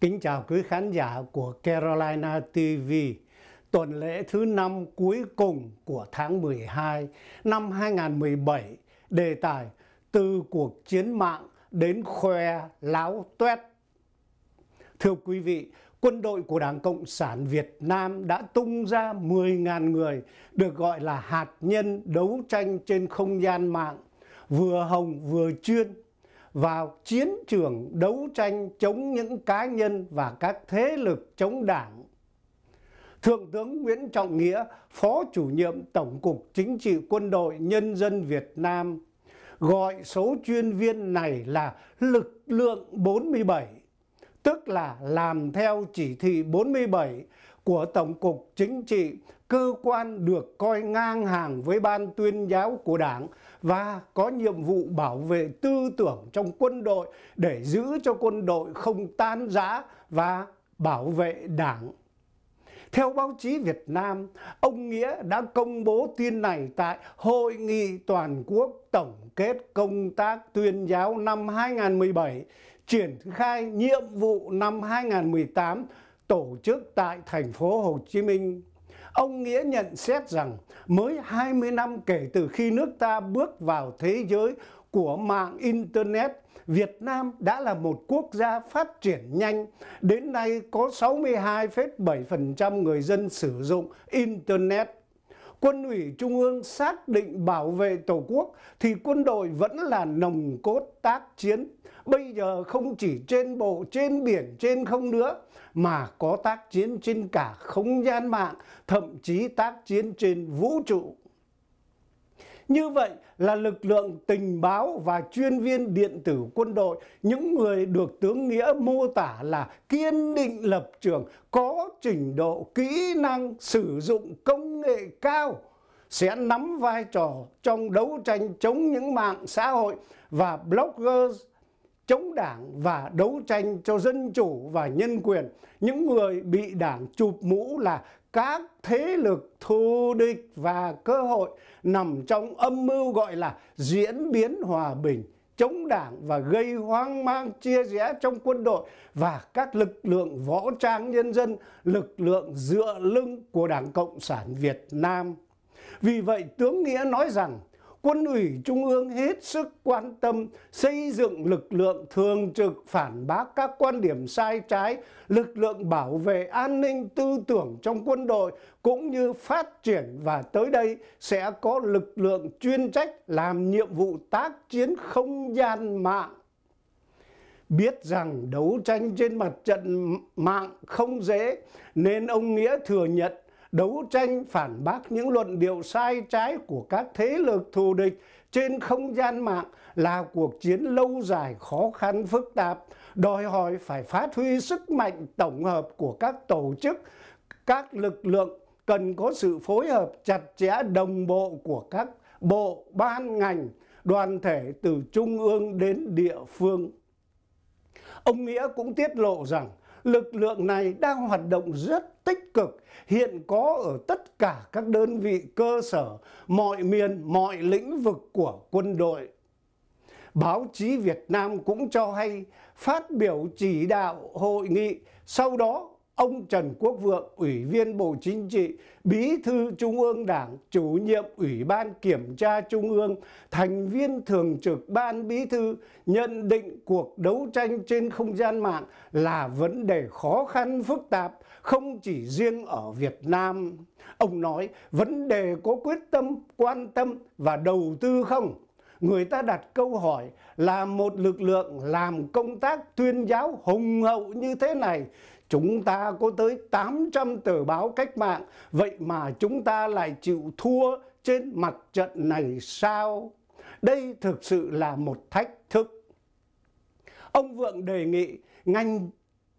Kính chào quý khán giả của Carolina TV. Tuần lễ thứ năm cuối cùng của tháng 12 năm 2017, đề tài từ cuộc chiến mạng đến khoe láo tuét. Thưa quý vị, quân đội của Đảng Cộng sản Việt Nam đã tung ra 10.000 người được gọi là hạt nhân đấu tranh trên không gian mạng, vừa hồng vừa chuyên vào chiến trường đấu tranh chống những cá nhân và các thế lực chống đảng. Thượng tướng Nguyễn Trọng Nghĩa, Phó chủ nhiệm Tổng cục Chính trị Quân đội Nhân dân Việt Nam, gọi số chuyên viên này là lực lượng 47, tức là làm theo chỉ thị 47 của Tổng cục Chính trị, cơ quan được coi ngang hàng với ban tuyên giáo của Đảng và có nhiệm vụ bảo vệ tư tưởng trong quân đội để giữ cho quân đội không tan rã và bảo vệ Đảng. Theo báo chí Việt Nam, ông Nghĩa đã công bố tin này tại Hội nghị Toàn quốc Tổng kết công tác tuyên giáo năm 2017, triển khai nhiệm vụ năm 2018 tổ chức tại thành phố Hồ Chí Minh. Ông Nghĩa nhận xét rằng mới 20 năm kể từ khi nước ta bước vào thế giới của mạng Internet, Việt Nam đã là một quốc gia phát triển nhanh. Đến nay có 62,7% người dân sử dụng Internet. Quân ủy Trung ương xác định bảo vệ Tổ quốc thì quân đội vẫn là nồng cốt tác chiến. Bây giờ không chỉ trên bộ, trên biển, trên không nữa mà có tác chiến trên cả không gian mạng, thậm chí tác chiến trên vũ trụ. Như vậy là lực lượng tình báo và chuyên viên điện tử quân đội, những người được tướng Nghĩa mô tả là kiên định lập trường, có trình độ, kỹ năng sử dụng công nghệ cao, sẽ nắm vai trò trong đấu tranh chống những mạng xã hội và bloggers chống đảng và đấu tranh cho dân chủ và nhân quyền. Những người bị đảng chụp mũ là các thế lực thù địch và cơ hội nằm trong âm mưu gọi là diễn biến hòa bình chống đảng và gây hoang mang chia rẽ trong quân đội và các lực lượng võ trang nhân dân, lực lượng dựa lưng của Đảng Cộng sản Việt Nam. Vì vậy, tướng Nghĩa nói rằng quân ủy Trung ương hết sức quan tâm xây dựng lực lượng thường trực phản bác các quan điểm sai trái, lực lượng bảo vệ an ninh tư tưởng trong quân đội cũng như phát triển và tới đây sẽ có lực lượng chuyên trách làm nhiệm vụ tác chiến không gian mạng. Biết rằng đấu tranh trên mặt trận mạng không dễ nên ông Nghĩa thừa nhận đấu tranh phản bác những luận điệu sai trái của các thế lực thù địch trên không gian mạng là cuộc chiến lâu dài khó khăn phức tạp, đòi hỏi phải phát huy sức mạnh tổng hợp của các tổ chức, các lực lượng cần có sự phối hợp chặt chẽ đồng bộ của các bộ, ban, ngành, đoàn thể từ trung ương đến địa phương. Ông Nghĩa cũng tiết lộ rằng lực lượng này đang hoạt động rất tích cực, hiện có ở tất cả các đơn vị cơ sở, mọi miền, mọi lĩnh vực của quân đội. Báo chí Việt Nam cũng cho hay phát biểu chỉ đạo hội nghị, sau đó ông Trần Quốc Vượng, Ủy viên Bộ Chính trị, Bí thư Trung ương Đảng, chủ nhiệm Ủy ban Kiểm tra Trung ương, thành viên thường trực Ban Bí thư nhận định cuộc đấu tranh trên không gian mạng là vấn đề khó khăn phức tạp, không chỉ riêng ở Việt Nam. Ông nói vấn đề có quyết tâm, quan tâm và đầu tư không? người ta đặt câu hỏi là một lực lượng làm công tác tuyên giáo hùng hậu như thế này Chúng ta có tới 800 tờ báo cách mạng, vậy mà chúng ta lại chịu thua trên mặt trận này sao? Đây thực sự là một thách thức. Ông Vượng đề nghị ngành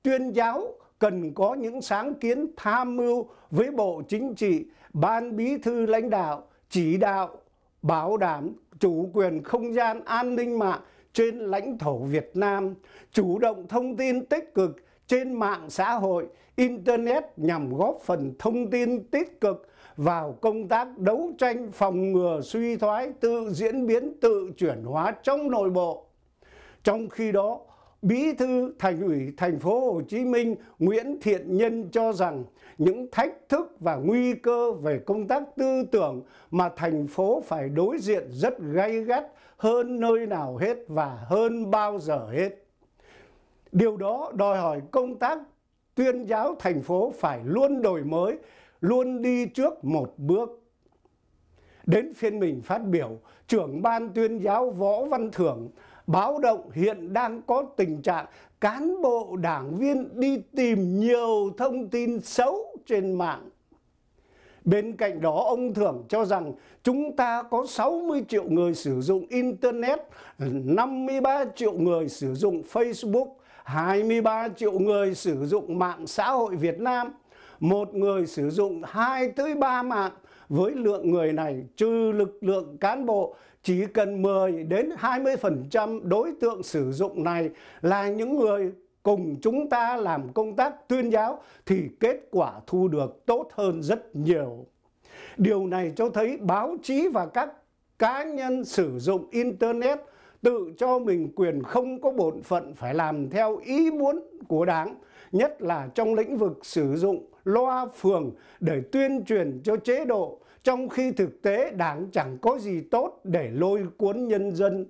tuyên giáo cần có những sáng kiến tham mưu với Bộ Chính trị, Ban Bí thư lãnh đạo, chỉ đạo, bảo đảm chủ quyền không gian an ninh mạng trên lãnh thổ Việt Nam, chủ động thông tin tích cực trên mạng xã hội, Internet nhằm góp phần thông tin tích cực vào công tác đấu tranh phòng ngừa suy thoái tự diễn biến tự chuyển hóa trong nội bộ. Trong khi đó, Bí thư Thành ủy thành phố Hồ Chí Minh Nguyễn Thiện Nhân cho rằng những thách thức và nguy cơ về công tác tư tưởng mà thành phố phải đối diện rất gay gắt hơn nơi nào hết và hơn bao giờ hết. Điều đó đòi hỏi công tác tuyên giáo thành phố phải luôn đổi mới, luôn đi trước một bước. Đến phiên mình phát biểu, trưởng ban tuyên giáo Võ Văn Thưởng báo động hiện đang có tình trạng cán bộ đảng viên đi tìm nhiều thông tin xấu trên mạng. Bên cạnh đó ông Thưởng cho rằng chúng ta có 60 triệu người sử dụng Internet, 53 triệu người sử dụng Facebook, 23 triệu người sử dụng mạng xã hội Việt Nam, một người sử dụng 2 tới 3 mạng với lượng người này trừ lực lượng cán bộ chỉ cần 10 đến 20% đối tượng sử dụng này là những người cùng chúng ta làm công tác tuyên giáo thì kết quả thu được tốt hơn rất nhiều. Điều này cho thấy báo chí và các cá nhân sử dụng Internet tự cho mình quyền không có bổn phận phải làm theo ý muốn của Đảng, nhất là trong lĩnh vực sử dụng loa phường để tuyên truyền cho chế độ, trong khi thực tế Đảng chẳng có gì tốt để lôi cuốn nhân dân.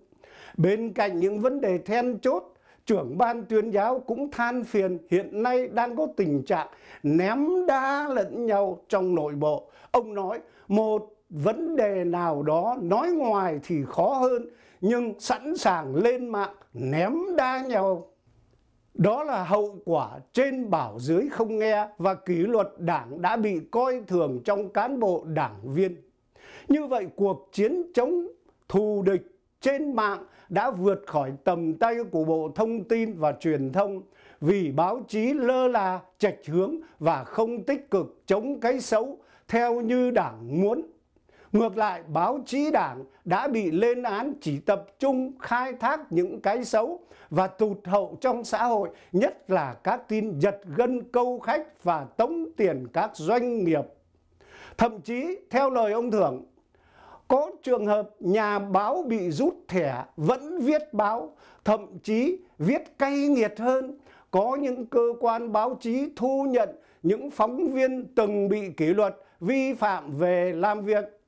Bên cạnh những vấn đề then chốt, trưởng ban tuyên giáo cũng than phiền hiện nay đang có tình trạng ném đá lẫn nhau trong nội bộ. Ông nói một vấn đề nào đó nói ngoài thì khó hơn nhưng sẵn sàng lên mạng ném đa nhau. Đó là hậu quả trên bảo dưới không nghe và kỷ luật đảng đã bị coi thường trong cán bộ đảng viên. Như vậy cuộc chiến chống thù địch trên mạng đã vượt khỏi tầm tay của Bộ Thông tin và Truyền thông vì báo chí lơ là, chạch hướng và không tích cực chống cái xấu theo như đảng muốn. Ngược lại, báo chí đảng đã bị lên án chỉ tập trung khai thác những cái xấu và tụt hậu trong xã hội, nhất là các tin giật gân câu khách và tống tiền các doanh nghiệp. Thậm chí, theo lời ông Thưởng, có trường hợp nhà báo bị rút thẻ vẫn viết báo, thậm chí viết cay nghiệt hơn. Có những cơ quan báo chí thu nhận những phóng viên từng bị kỷ luật vi phạm về làm việc.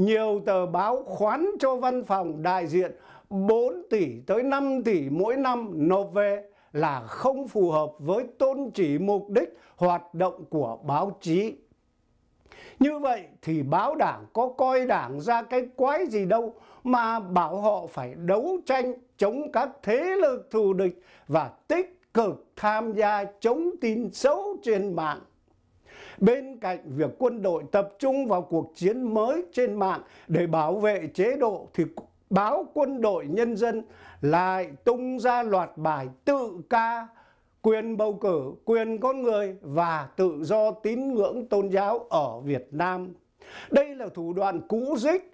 Nhiều tờ báo khoán cho văn phòng đại diện 4 tỷ tới 5 tỷ mỗi năm nộp về là không phù hợp với tôn chỉ mục đích hoạt động của báo chí. Như vậy thì báo đảng có coi đảng ra cái quái gì đâu mà bảo họ phải đấu tranh chống các thế lực thù địch và tích cực tham gia chống tin xấu trên mạng. Bên cạnh việc quân đội tập trung vào cuộc chiến mới trên mạng để bảo vệ chế độ thì báo quân đội nhân dân lại tung ra loạt bài tự ca quyền bầu cử, quyền con người và tự do tín ngưỡng tôn giáo ở Việt Nam. Đây là thủ đoạn cũ dích,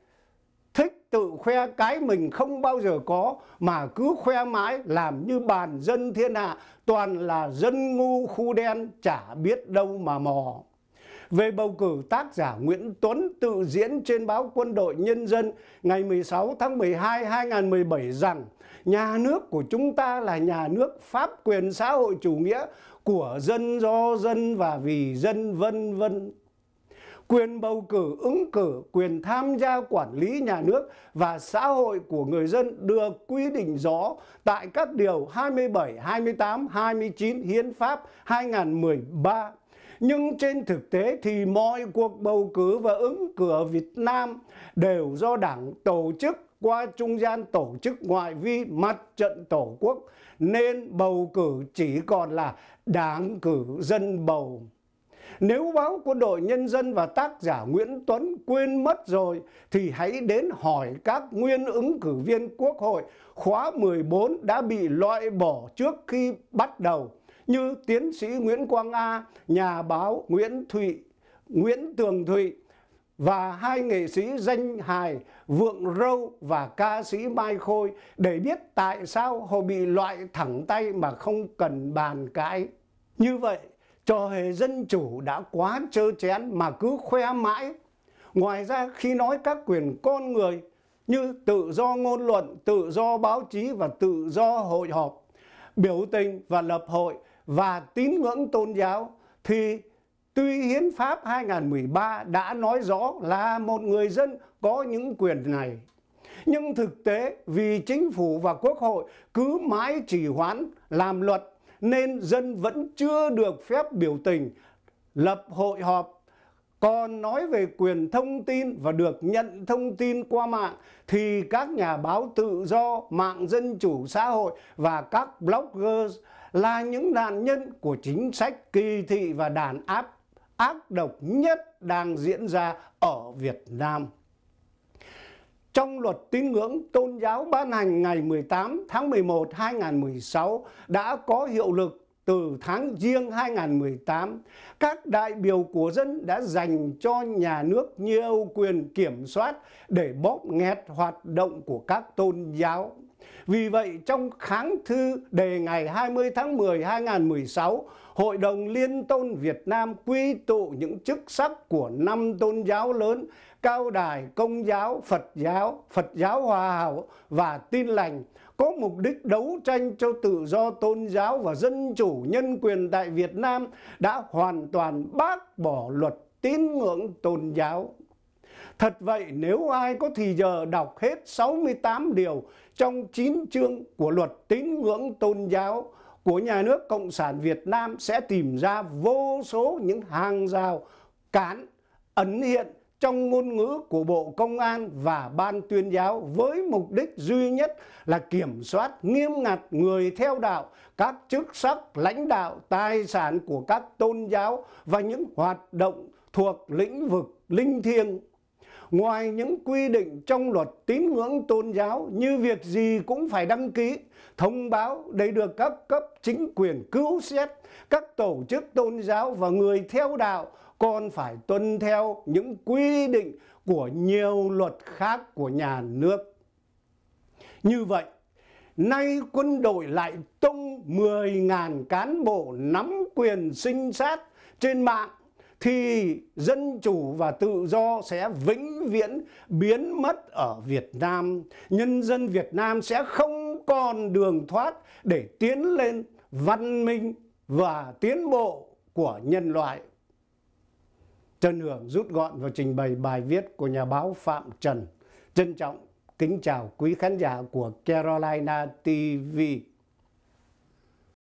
thích tự khoe cái mình không bao giờ có mà cứ khoe mãi làm như bàn dân thiên hạ toàn là dân ngu khu đen chả biết đâu mà mò. Về bầu cử tác giả Nguyễn Tuấn tự diễn trên báo Quân đội Nhân dân ngày 16 tháng 12 2017 rằng nhà nước của chúng ta là nhà nước pháp quyền xã hội chủ nghĩa của dân do dân và vì dân vân vân quyền bầu cử, ứng cử, quyền tham gia quản lý nhà nước và xã hội của người dân được quy định rõ tại các điều 27, 28, 29 Hiến pháp 2013. Nhưng trên thực tế thì mọi cuộc bầu cử và ứng cử ở Việt Nam đều do Đảng tổ chức qua trung gian tổ chức ngoại vi mặt trận tổ quốc nên bầu cử chỉ còn là đảng cử dân bầu. Nếu báo quân đội nhân dân và tác giả Nguyễn Tuấn quên mất rồi, thì hãy đến hỏi các nguyên ứng cử viên quốc hội khóa 14 đã bị loại bỏ trước khi bắt đầu như tiến sĩ Nguyễn Quang A, nhà báo Nguyễn Thụy, Nguyễn Tường Thụy và hai nghệ sĩ danh hài Vượng Râu và ca sĩ Mai Khôi để biết tại sao họ bị loại thẳng tay mà không cần bàn cãi. Như vậy, trò hề dân chủ đã quá trơ chén mà cứ khoe mãi. Ngoài ra khi nói các quyền con người như tự do ngôn luận, tự do báo chí và tự do hội họp, biểu tình và lập hội và tín ngưỡng tôn giáo thì tuy Hiến pháp 2013 đã nói rõ là một người dân có những quyền này. Nhưng thực tế vì chính phủ và quốc hội cứ mãi trì hoãn làm luật nên dân vẫn chưa được phép biểu tình, lập hội họp còn nói về quyền thông tin và được nhận thông tin qua mạng thì các nhà báo tự do, mạng dân chủ xã hội và các blogger là những nạn nhân của chính sách kỳ thị và đàn áp ác độc nhất đang diễn ra ở Việt Nam. Trong luật tín ngưỡng tôn giáo ban hành ngày 18 tháng 11 2016 đã có hiệu lực từ tháng Giêng 2018, các đại biểu của dân đã dành cho nhà nước nhiều quyền kiểm soát để bóp nghẹt hoạt động của các tôn giáo. Vì vậy, trong kháng thư đề ngày 20 tháng 10 2016, Hội đồng Liên tôn Việt Nam quy tụ những chức sắc của năm tôn giáo lớn Cao Đài, Công giáo, Phật giáo, Phật giáo Hòa Hảo và Tin Lành có mục đích đấu tranh cho tự do tôn giáo và dân chủ nhân quyền tại Việt Nam đã hoàn toàn bác bỏ luật tín ngưỡng tôn giáo. Thật vậy nếu ai có thì giờ đọc hết 68 điều trong 9 chương của luật tín ngưỡng tôn giáo của nhà nước Cộng sản Việt Nam sẽ tìm ra vô số những hàng rào cản ẩn hiện trong ngôn ngữ của Bộ Công an và Ban tuyên giáo với mục đích duy nhất là kiểm soát nghiêm ngặt người theo đạo, các chức sắc, lãnh đạo, tài sản của các tôn giáo và những hoạt động thuộc lĩnh vực linh thiêng. Ngoài những quy định trong luật tín ngưỡng tôn giáo như việc gì cũng phải đăng ký, thông báo để được các cấp chính quyền cứu xét, các tổ chức tôn giáo và người theo đạo còn phải tuân theo những quy định của nhiều luật khác của nhà nước. Như vậy, nay quân đội lại tung 10.000 cán bộ nắm quyền sinh sát trên mạng thì dân chủ và tự do sẽ vĩnh viễn biến mất ở Việt Nam. Nhân dân Việt Nam sẽ không còn đường thoát để tiến lên văn minh và tiến bộ của nhân loại. Trần Hưởng rút gọn và trình bày bài viết của nhà báo Phạm Trần. Trân trọng kính chào quý khán giả của Carolina TV.